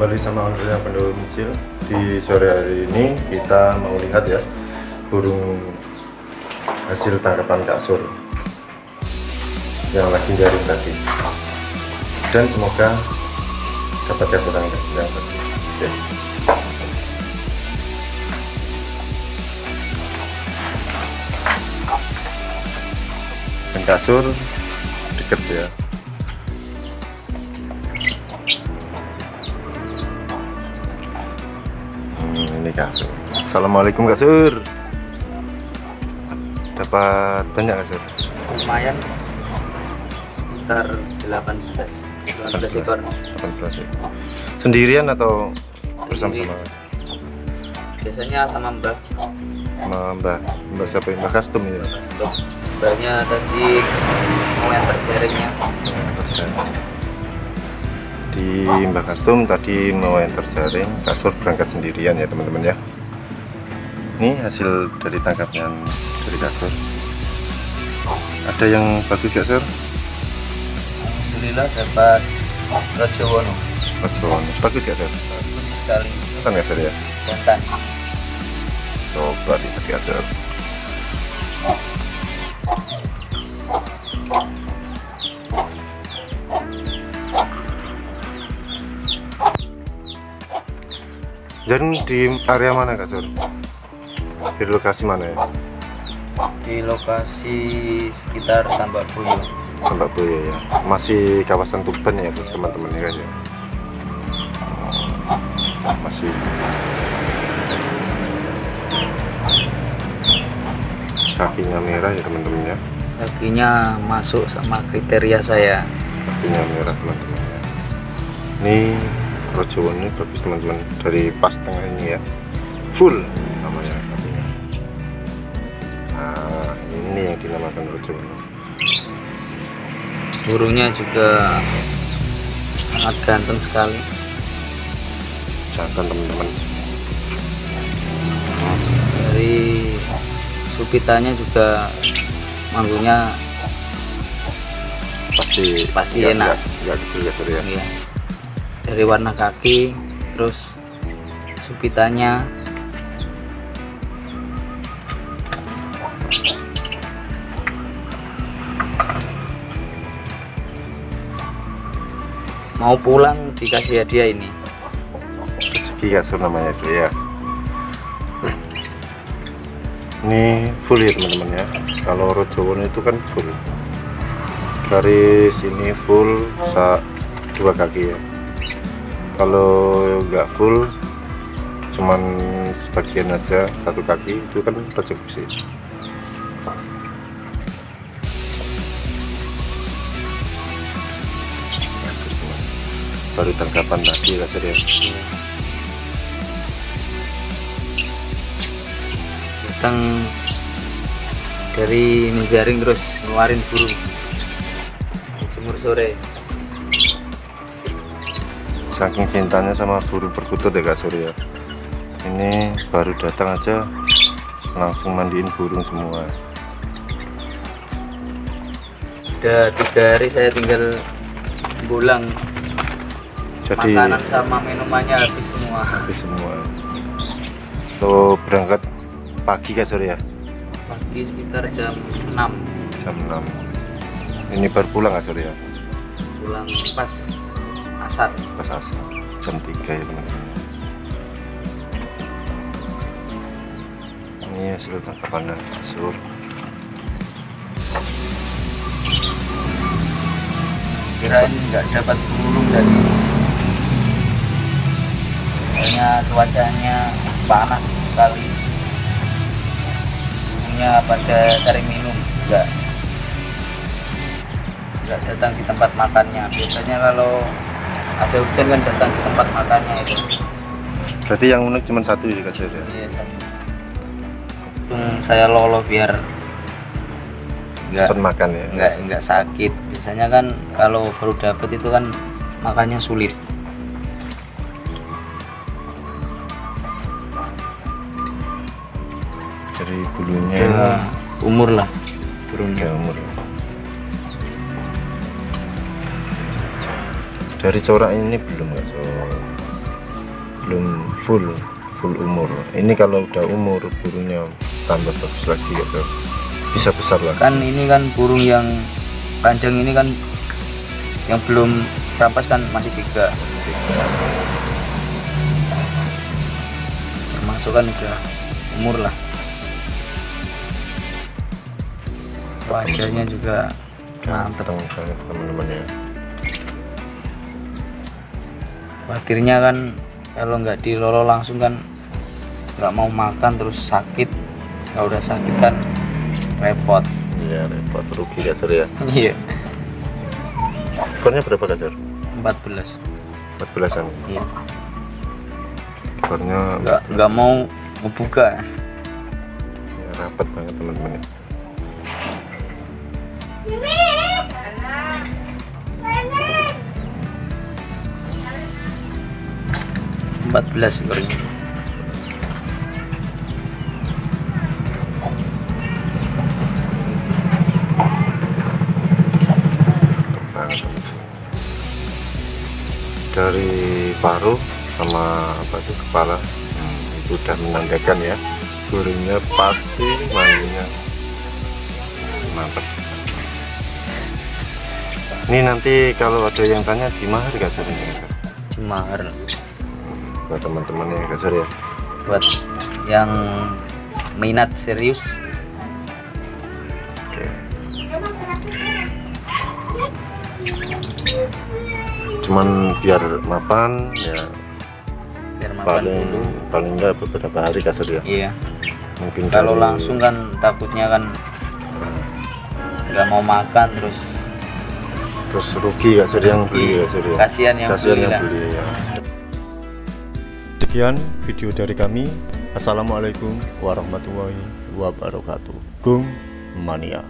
kembali sama ownernya pendulum kecil. Di sore hari ini kita mau lihat ya Burung hasil tangkapan kasur Yang lagi jaring tadi. Dan semoga dapat yang yang tadi Oke. Dan kasur deket ya Hmm, ini kasur. Assalamualaikum kasur. Dapat banyak kasur. lumayan sekitar 18 18 ekor 18 ya. Sendirian atau bersama-sama? biasanya sama mbah Sama Mbak Mbak siapa? Mbak Custom ya. Mbahnya tadi mau yang terjaringnya Di Mbak Custom tadi mau yang terjaring kasur berangkat sendirian ya teman-teman ya. Ini hasil dari tangkapnya dari kasur. Ada yang bagus gak sir? Alhamdulillah dapat Raja Wono Rajawan. Bagus gak sir? bagus sekali Kan gak sir ya? jantan Coba lihat ya Dan di area mana Kak Sur? Di lokasi mana ya? di lokasi sekitar Tambak Buyo Mbak Boya ya. Masih kawasan Tuban ya teman-teman ya kan ya. Masih kakinya merah ya teman-teman ya. kakinya masuk sama kriteria saya kakinya merah teman-teman ya. Ini Rojo ini bagus teman-teman dari pas tengah ini ya. Full namanya. Nah ini yang dinamakan Rojo burungnya juga sangat ganteng sekali jantan teman-teman. dari supitannya juga manggungnya Pasti Pasti nggak- enak. nggak- nggak kecil ya sorry ya. Iya. Dari warna kaki terus supitannya. Mau pulang dikasih hadiah ini. Rezeki kasur namanya itu ya. Ini full ya teman-teman ya. Kalau rojowon itu kan full. Dari sini full dua kaki ya kalau nggak full cuman sebagian aja satu kaki itu kan teman. baru tangkapan tadi kasur ya datang dari menjaring terus ngeluarin burung. Jemur sore saking cintanya sama burung perkutut ya kak Surya ini baru datang aja langsung mandiin burung semua. Udah tiga hari saya tinggal pulang jadi makanan sama minumannya habis semua. habis semua. So berangkat pagi kak Surya pagi sekitar jam 6 jam 6 ini baru pulang kak Surya pulang pas asar pas asar jam 3 ya teman-teman. Ini hasil tangkapan kasur kirain nggak dapat burung dari soalnya cuacanya panas sekali. Burungnya pada cari minum enggak nggak datang di tempat makannya. Biasanya kalau ada hujan kan datang di tempat makannya itu. Berarti yang unik cuma satu ya kak Surya Iya, untung saya lolo biar nggak makan ya? nggak nggak sakit. Biasanya kan kalau baru dapet itu kan makannya sulit. Dari bulunya. Ya, umur lah ya burungnya umur dari corak ini belum nggak so belum full full umur. Ini kalau udah umur burungnya tambah bagus lagi gitu bisa besar lah kan ini kan burung yang panjang ini kan yang belum rampas kan masih tiga. Termasuk kan udah umur lah. Wajahnya juga Ganteng banget teman-teman ya khawatirnya kan kalau nggak dilolo langsung kan nggak mau makan terus sakit. Kalau udah sakit kan repot. Iya repot. Rugi kasar ya? Iya. Ekornya berapa kasar 14 14an iya. Ekornya nggak nggak mau ngebuka ya, rapat banget teman-teman ya empat belas ekornya banget teman-teman. dari paru sama apa itu kepala. Hmm, itu udah menandakan ya. Burungnya pasti mandinya mantap. Ini nanti kalau ada yang tanya di mahar gak sering cemar buat teman-teman yang kasar ya. Buat yang minat serius. Oke. cuman biar mapan ya biar makan paling dulu. paling enggak beberapa hari kasar ya? Iya. Mungkin kalau dari- langsung kan takutnya kan nggak mau makan terus terus rugi kasar yang beli kasar ya? Kasihan yang kasihan beli yang beli ya Sekian video dari kami. Assalamualaikum warahmatullahi wabarakatuh. Gung Mania.